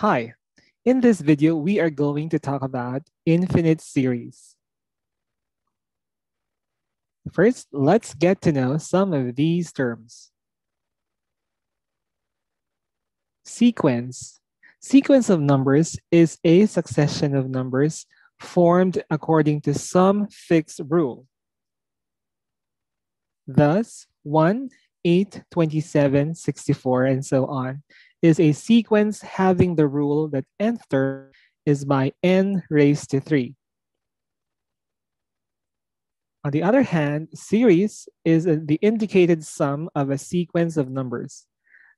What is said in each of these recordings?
Hi, in this video, we are going to talk about infinite series. First, let's get to know some of these terms. Sequence. Sequence of numbers is a succession of numbers formed according to some fixed rule. Thus, 1, 8, 27, 64, and so on is a sequence having the rule that nth term is by n raised to 3. On the other hand, series is the indicated sum of a sequence of numbers.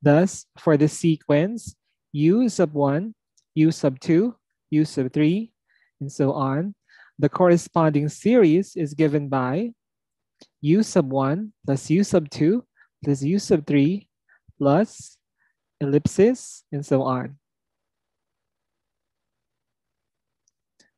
Thus, for the sequence u sub 1, u sub 2, u sub 3, and so on, the corresponding series is given by u sub 1 plus u sub 2 plus u sub 3 plus ellipsis, and so on.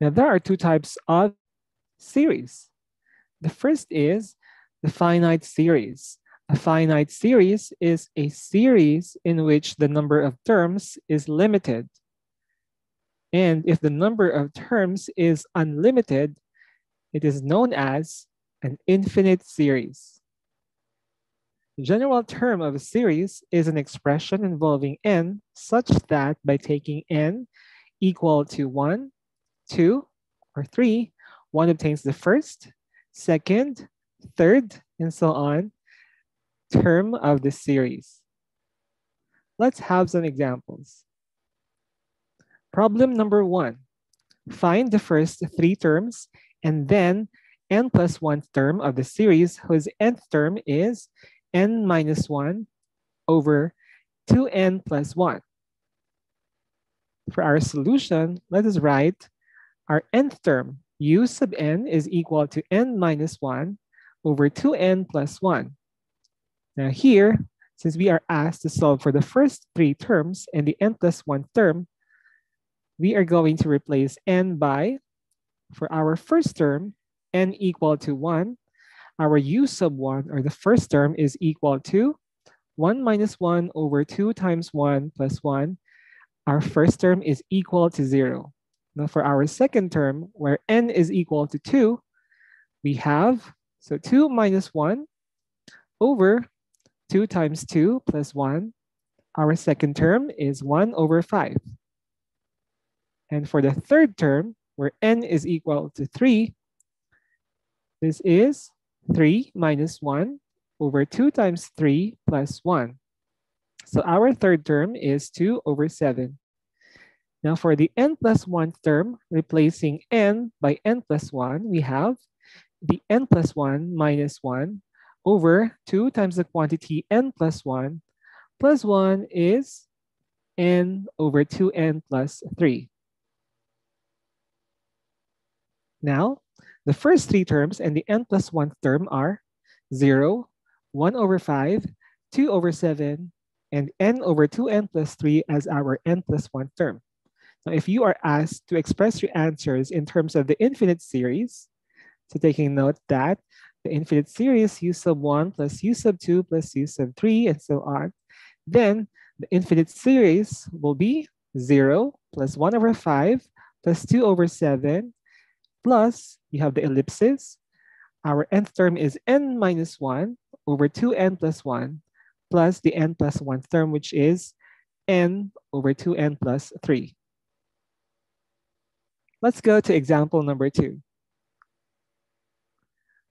Now, there are two types of series. The first is the finite series. A finite series is a series in which the number of terms is limited. And if the number of terms is unlimited, it is known as an infinite series. General term of a series is an expression involving n such that by taking n equal to 1, 2, or 3, one obtains the first, second, third, and so on term of the series. Let's have some examples. Problem number one. Find the first three terms and then n plus one term of the series whose nth term is n minus 1 over 2n plus 1. For our solution, let us write our nth term, u sub n is equal to n minus 1 over 2n plus 1. Now here, since we are asked to solve for the first three terms and the n plus 1 term, we are going to replace n by, for our first term, n equal to 1 our u sub 1, or the first term, is equal to 1 minus 1 over 2 times 1 plus 1. Our first term is equal to 0. Now for our second term, where n is equal to 2, we have, so 2 minus 1 over 2 times 2 plus 1. Our second term is 1 over 5. And for the third term, where n is equal to 3, this is 3 minus 1 over 2 times 3 plus 1. So our third term is 2 over 7. Now for the n plus 1 term, replacing n by n plus 1, we have the n plus 1 minus 1 over 2 times the quantity n plus 1 plus 1 is n over 2n plus 3. Now, the first three terms and the n plus 1 term are 0, 1 over 5, 2 over 7, and n over 2n plus 3 as our n plus 1 term. Now, if you are asked to express your answers in terms of the infinite series, so taking note that the infinite series u sub 1 plus u sub 2 plus u sub 3 and so on, then the infinite series will be 0 plus 1 over 5 plus 2 over 7 plus, you have the ellipses. Our nth term is n minus 1 over 2n plus 1 plus the n plus 1 term, which is n over 2n plus 3. Let's go to example number two.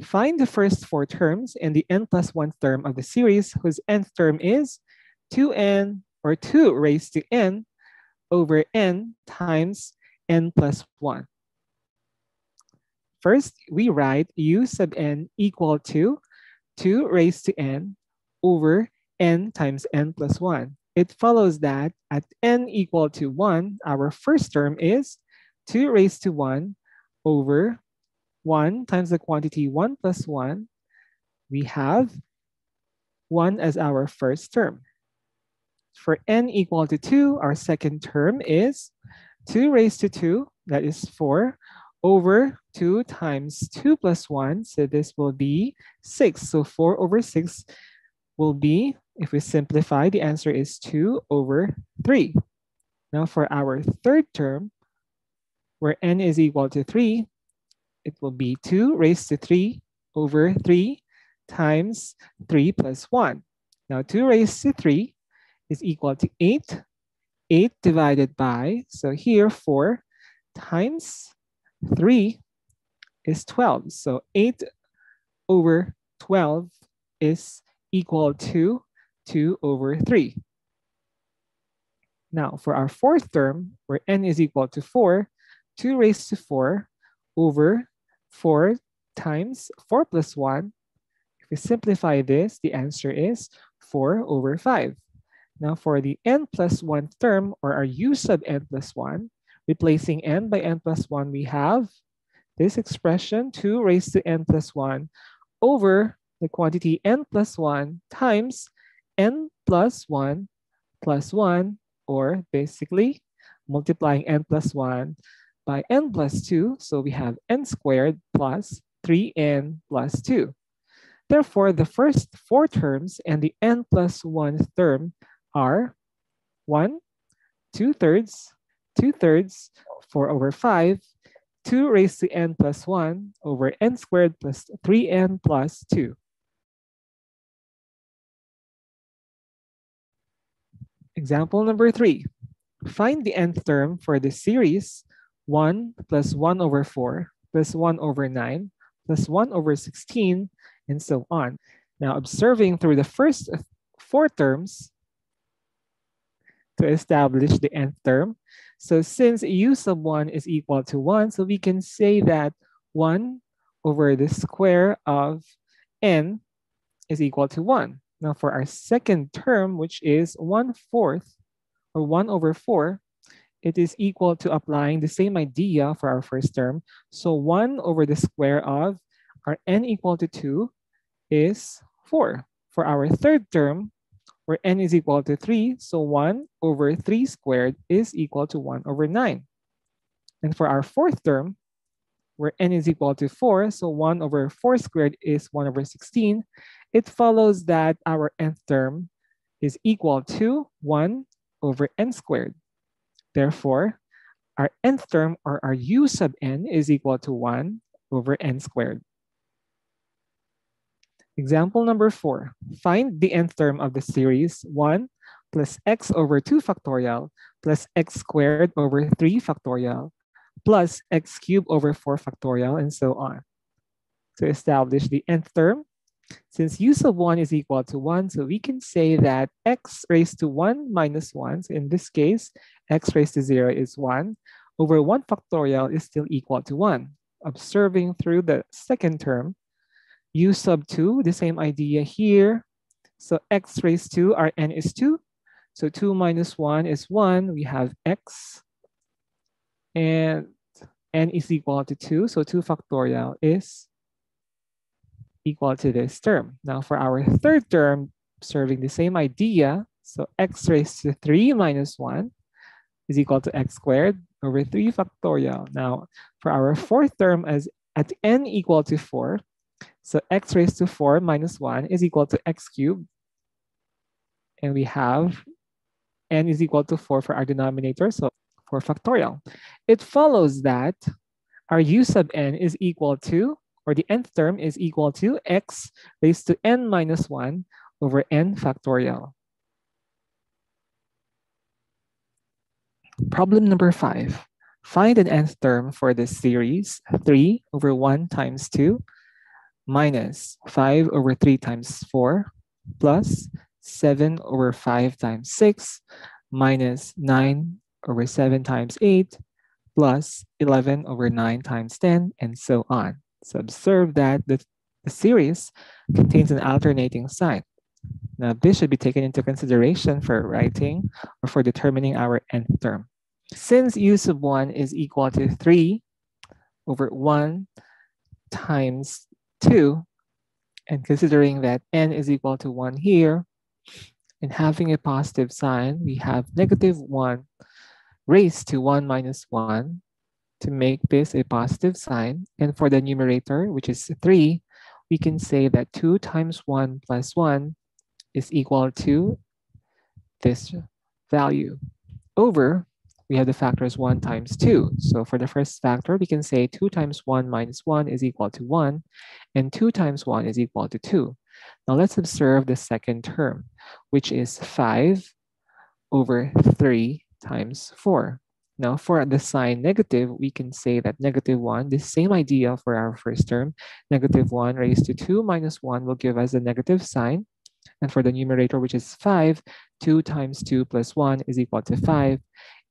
Find the first four terms and the n plus 1 term of the series whose nth term is 2n or 2 raised to n over n times n plus 1. First, we write u sub n equal to 2 raised to n over n times n plus 1. It follows that at n equal to 1, our first term is 2 raised to 1 over 1 times the quantity 1 plus 1. We have 1 as our first term. For n equal to 2, our second term is 2 raised to 2, that is 4, over 2 times 2 plus 1. So this will be 6. So 4 over 6 will be, if we simplify, the answer is 2 over 3. Now for our third term, where n is equal to 3, it will be 2 raised to 3 over 3 times 3 plus 1. Now 2 raised to 3 is equal to 8. 8 divided by, so here 4 times 3 is 12. So 8 over 12 is equal to 2 over 3. Now, for our fourth term, where n is equal to 4, 2 raised to 4 over 4 times 4 plus 1. If we simplify this, the answer is 4 over 5. Now, for the n plus 1 term, or our u sub n plus 1, replacing n by n plus 1, we have this expression, 2 raised to n plus 1 over the quantity n plus 1 times n plus 1 plus 1 or basically multiplying n plus 1 by n plus 2. So we have n squared plus 3n plus 2. Therefore, the first four terms and the n plus 1 term are 1, 2 thirds, 2 thirds, 4 over 5, 2 raised to n plus 1 over n squared plus 3n plus 2. Example number three. Find the nth term for the series 1 plus 1 over 4 plus 1 over 9 plus 1 over 16 and so on. Now observing through the first four terms to establish the nth term. So since u sub 1 is equal to 1, so we can say that 1 over the square of n is equal to 1. Now for our second term, which is 1 fourth or 1 over 4, it is equal to applying the same idea for our first term. So 1 over the square of our n equal to 2 is 4. For our third term, where n is equal to 3, so 1 over 3 squared is equal to 1 over 9. And for our fourth term, where n is equal to 4, so 1 over 4 squared is 1 over 16, it follows that our nth term is equal to 1 over n squared. Therefore, our nth term or our u sub n is equal to 1 over n squared. Example number four, find the nth term of the series 1 plus x over 2 factorial plus x squared over 3 factorial plus x cubed over 4 factorial and so on. To establish the nth term, since u sub 1 is equal to 1, so we can say that x raised to 1 minus 1, so in this case, x raised to 0 is 1, over 1 factorial is still equal to 1. Observing through the second term, u sub 2, the same idea here. So x raised to our n is 2. So 2 minus 1 is 1. We have x. And n is equal to 2. So 2 factorial is equal to this term. Now for our third term, serving the same idea, so x raised to 3 minus 1 is equal to x squared over 3 factorial. Now for our fourth term, as at n equal to 4, so x raised to 4 minus 1 is equal to x cubed. And we have n is equal to 4 for our denominator, so 4 factorial. It follows that our u sub n is equal to or the nth term is equal to x raised to n minus 1 over n factorial. Problem number five. Find an nth term for this series 3 over 1 times 2 minus 5 over 3 times 4 plus 7 over 5 times 6 minus 9 over 7 times 8 plus 11 over 9 times 10 and so on. So observe that the, the series contains an alternating sign. Now this should be taken into consideration for writing or for determining our nth term. Since u sub 1 is equal to 3 over 1 times 2, and considering that n is equal to 1 here, and having a positive sign, we have negative 1 raised to 1 minus 1 to make this a positive sign. And for the numerator, which is 3, we can say that 2 times 1 plus 1 is equal to this value over we have the factors 1 times 2. So for the first factor, we can say 2 times 1 minus 1 is equal to 1, and 2 times 1 is equal to 2. Now let's observe the second term, which is 5 over 3 times 4. Now for the sign negative, we can say that negative 1, the same idea for our first term, negative 1 raised to 2 minus 1 will give us a negative sign. And for the numerator, which is 5, 2 times 2 plus 1 is equal to 5.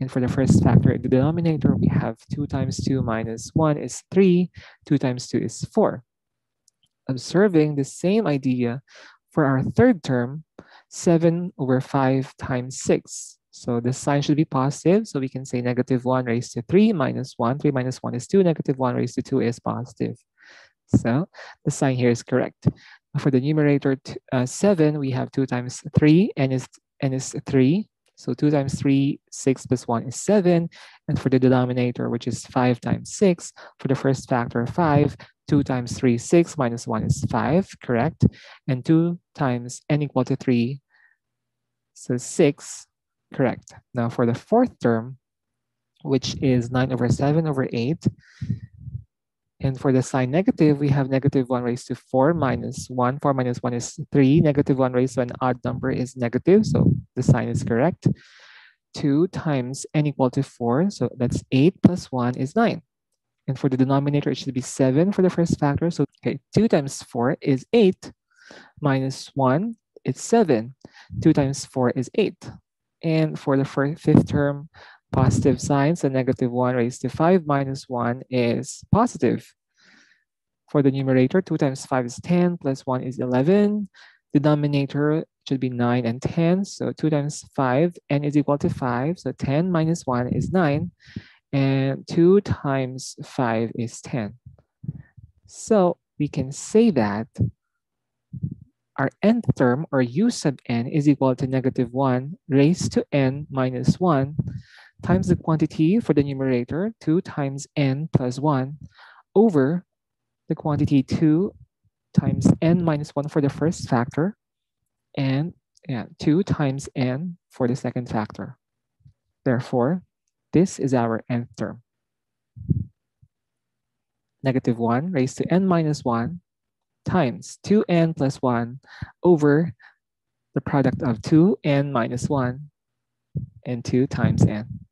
And for the first factor in the denominator, we have 2 times 2 minus 1 is 3. 2 times 2 is 4. Observing the same idea for our third term, 7 over 5 times 6. So the sign should be positive. So we can say negative 1 raised to 3 minus 1. 3 minus 1 is 2. Negative 1 raised to 2 is positive. So the sign here is correct. For the numerator uh, 7, we have 2 times 3, and is, n is 3. So 2 times 3, 6 plus 1 is 7. And for the denominator, which is 5 times 6, for the first factor, 5, 2 times 3, 6 minus 1 is 5, correct? And 2 times n equal to 3, so 6, correct. Now for the fourth term, which is 9 over 7 over 8, and for the sign negative, we have negative 1 raised to 4 minus 1. 4 minus 1 is 3. Negative 1 raised to an odd number is negative, so the sign is correct. 2 times n equal to 4, so that's 8 plus 1 is 9. And for the denominator, it should be 7 for the first factor. So okay, 2 times 4 is 8 minus 1, it's 7. 2 times 4 is 8. And for the first, fifth term, positive signs, a negative 1 raised to 5 minus 1 is positive. For the numerator, 2 times 5 is 10, plus 1 is 11. Denominator should be 9 and 10, so 2 times 5, n is equal to 5, so 10 minus 1 is 9, and 2 times 5 is 10. So we can say that our nth term, or u sub n, is equal to negative 1 raised to n minus 1 times the quantity for the numerator, 2 times n plus 1, over the quantity 2 times n minus 1 for the first factor, and yeah, 2 times n for the second factor. Therefore, this is our nth term. Negative 1 raised to n minus 1 times 2n plus 1 over the product of 2n minus 1 and 2 times n.